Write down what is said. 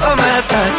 Oh, my God.